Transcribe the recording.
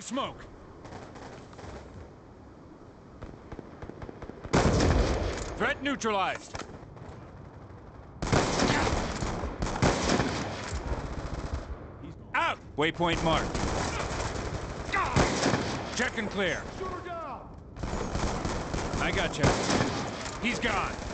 smoke. Threat neutralized. Out! Waypoint marked. Check and clear. I got you. He's gone.